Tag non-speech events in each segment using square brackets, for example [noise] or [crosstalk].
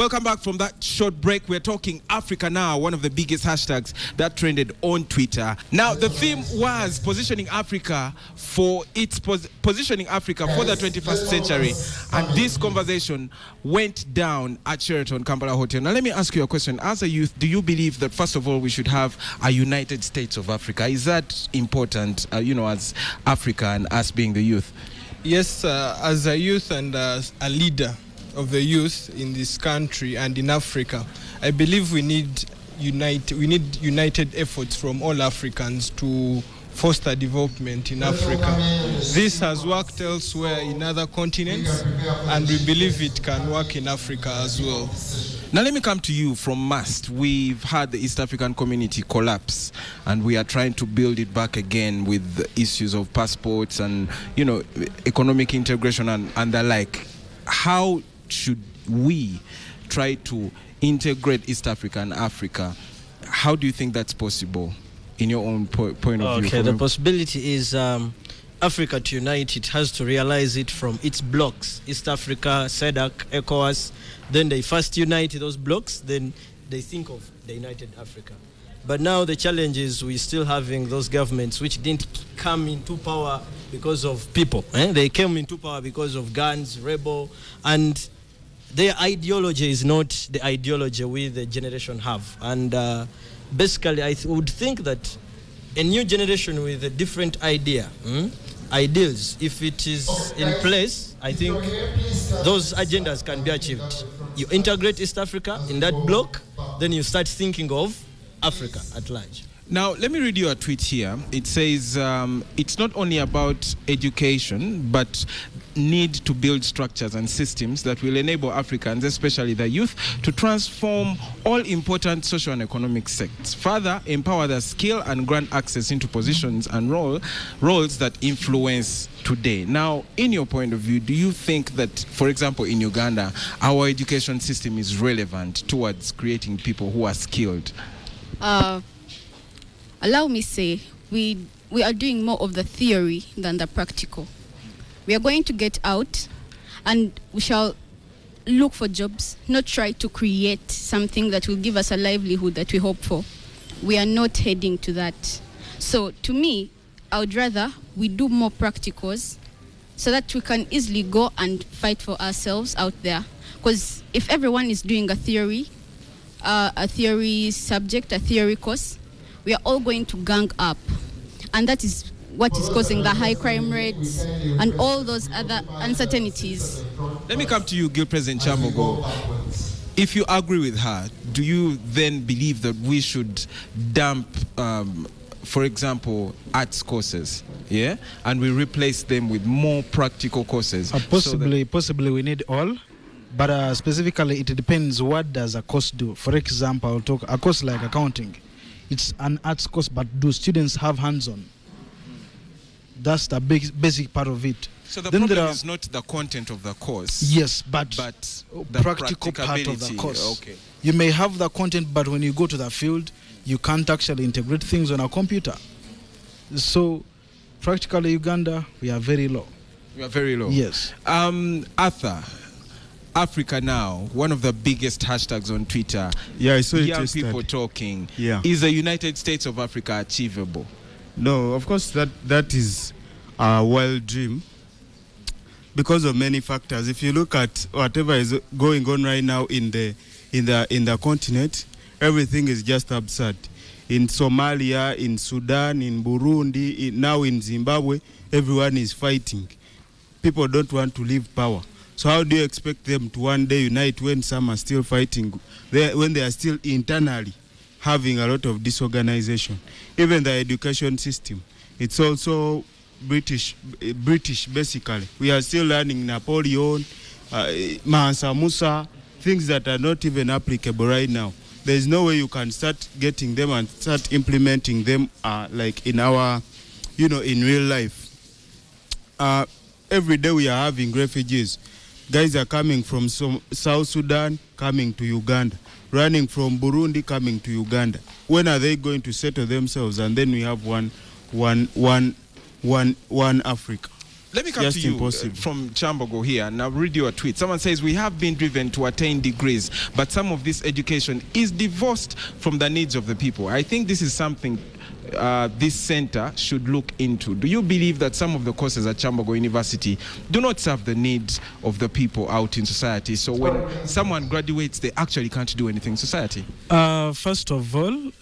Welcome back from that short break. We're talking Africa Now, one of the biggest hashtags that trended on Twitter. Now, the theme was positioning Africa for its pos- positioning Africa for the 21st century. And this conversation went down at Sheraton Kampala Hotel. Now, let me ask you a question. As a youth, do you believe that, first of all, we should have a United States of Africa? Is that important, uh, you know, as Africa and us being the youth? Yes, uh, as a youth and as a leader of the youth in this country and in Africa, I believe we need we need united efforts from all Africans to foster development in Africa. This has worked elsewhere in other continents and we believe it can work in Africa as well. Now let me come to you from MUST. We've had the East African community collapse and we are trying to build it back again with the issues of passports and you know economic integration and, and the like. How should we try to integrate East Africa and Africa? How do you think that's possible in your own po- point of view? Okay, the possibility is um, Africa to unite. It has to realize it from its blocks: East Africa, SADC, ECOWAS. Then they first unite those blocks. Then they think of the united Africa. But now the challenge is we're still having those governments which didn't come into power because of people. eh? They came into power because of guns, rebel, and their ideology is not the ideology we the generation have. And uh, basically, I th- would think that a new generation with a different idea, hmm, ideals, if it is in place, I think those agendas can be achieved. You integrate East Africa in that block, then you start thinking of Africa at large. Now, let me read you a tweet here. It says um, it's not only about education, but need to build structures and systems that will enable Africans, especially the youth, to transform all important social and economic sectors. Further, empower their skill and grant access into positions and role, roles that influence today. Now, in your point of view, do you think that, for example, in Uganda, our education system is relevant towards creating people who are skilled? Uh, allow me say we we are doing more of the theory than the practical. We are going to get out, and we shall look for jobs, not try to create something that will give us a livelihood that we hope for. We are not heading to that. So to me, I would rather we do more practicals so that we can easily go and fight for ourselves out there. Because if everyone is doing a theory, uh, a theory subject, a theory course, we are all going to gang up. And that is what is causing the high crime rates and all those other uncertainties. Let me come to you, Gil President Kyambogo. If you agree with her, do you then believe that we should dump, um, for example, arts courses, yeah, and we replace them with more practical courses? Uh, so that- possibly, possibly we need all, but uh, specifically it depends what does a course do. For example, I'll talk a course like accounting. It's an arts course, but do students have hands-on? That's the big, basic part of it. so the then problem there are- is not the content of the course, Yes, but, but the practical part of the course. Okay. You may have the content, but when you go to the field, you can't actually integrate things on a computer. So, practically, Uganda, we are very low. We are very low. Yes. Um, Arthur, Africa now, one of the biggest hashtags on Twitter. Yeah, I saw it Young people talking. Yeah. Is the United States of Africa achievable? No, of course that that is a wild dream because of many factors. If you look at whatever is going on right now in the in the in the continent, everything is just absurd. In Somalia, in Sudan, in Burundi, in, now in Zimbabwe, everyone is fighting. People don't want to leave power. So how do you expect them to one day unite when some are still fighting, they, when they are still internally having a lot of disorganization? Even the education system, it's also British, British basically. We are still learning Napoleon, uh, Mansa Musa, things that are not even applicable right now. There is no way you can start getting them and start implementing them uh, like in our, you know, in real life uh, every day we are having refugees. Guys are coming from South Sudan, coming to Uganda, running from Burundi, coming to Uganda. When are they going to settle themselves? And then we have one, one, one, one, one Africa. Let me come just to you uh, impossible. from Kyambogo here, and I'll read you a tweet. Someone says, We have been driven to attain degrees, but some of this education is divorced from the needs of the people. I think this is something uh, this center should look into. Do you believe that some of the courses at Kyambogo University do not serve the needs of the people out in society? So when someone graduates, they actually can't do anything in society? Uh, first of all,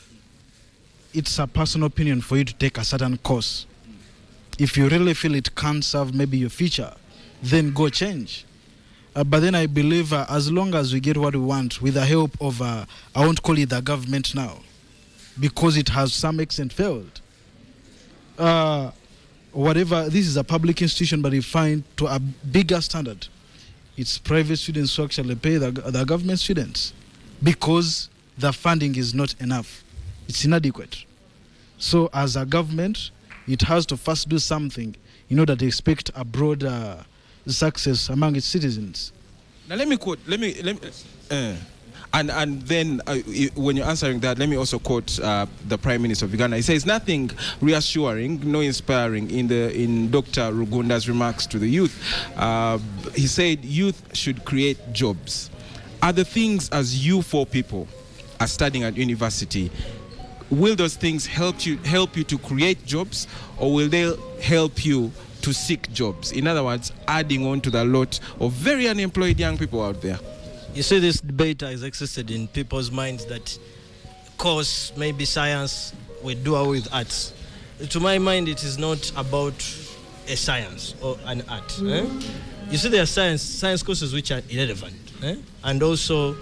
it's a personal opinion for you to take a certain course. If you really feel it can't serve maybe your future, then go change. Uh, but then I believe uh, as long as we get what we want with the help of, uh, I won't call it the government now, because it has some extent failed. Uh, whatever, this is a public institution, but find to a bigger standard. It's private students who actually pay the, the government students because the funding is not enough. It's inadequate. So, as a government, it has to first do something in order to expect a broader success among its citizens. Now let me quote. Let me let me. Uh, and and then uh, when you're answering that, let me also quote uh, the Prime Minister of Uganda. He says nothing reassuring, no inspiring in the in Dr. Rugunda's remarks to the youth. Uh, he said youth should create jobs. Are the things as you four people are studying at university? Will those things help you help you to create jobs, or will they help you to seek jobs? In other words, adding on to the lot of very unemployed young people out there. You see, this debate has existed in people's minds that course, maybe science, we do away with arts. To my mind, it is not about a science or an art. eh? You see, there are science science courses which are irrelevant, eh? and also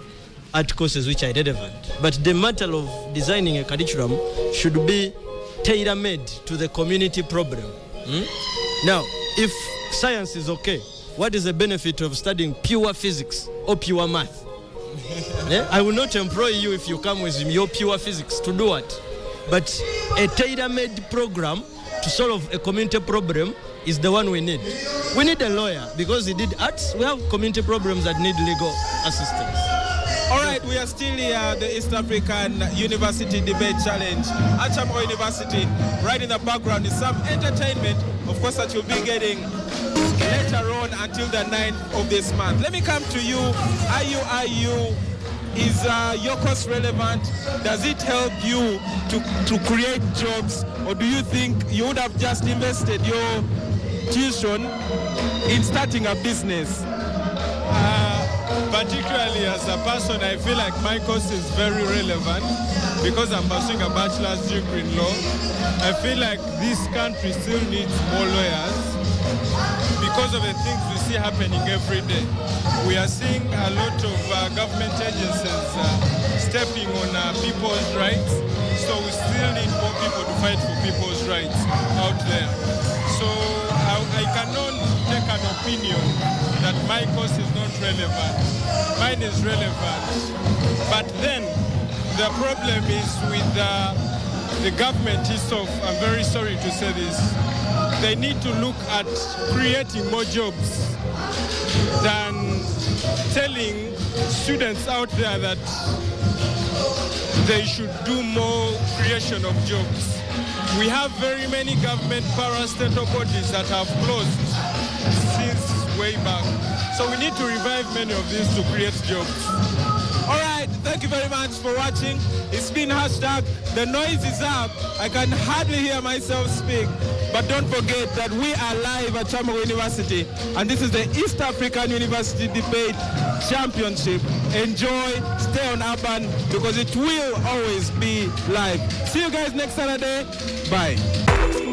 art courses which are irrelevant. But the matter of designing a curriculum should be tailor-made to the community problem. hmm? Now, if science is okay, what is the benefit of studying pure physics or pure math? [laughs] Eh? I will not employ you if you come with your pure physics to do what? But a tailor-made program to solve a community problem is the one we need. We need a lawyer because he did arts. We have community problems that need legal assistance. All right, we are still here the East African University Debate Challenge at Chambo University. Right in the background is some entertainment, of course, that you'll be getting later on until the 9th of this month. Let me come to you. IUIU, is uh, your course relevant? Does it help you to, to create jobs? Or do you think you would have just invested your tuition in starting a business? Uh, particularly as a person, I feel like my course is very relevant because I'm pursuing a bachelor's degree in law. I feel like this country still needs more lawyers because of the things we see happening every day. We are seeing a lot of uh, government agencies uh, stepping on uh, people's rights, so we still need more people to fight for people's rights out there. So I, I cannot take an opinion that my course is not relevant. Mine is relevant. But then the problem is with uh, the government itself. I'm very sorry to say this. They need to look at creating more jobs than telling students out there that they should do more creation of jobs. We have very many government parastatal bodies that have closed since way back. So we need to revive many of these to create jobs. All right, thank you very much for watching. It's been hashtag the noise is up. I can hardly hear myself speak. But don't forget that we are live at Chambo University and this is the East African University Debate Championship. Enjoy, stay on Urban because it will always be live. See you guys next Saturday. Bye.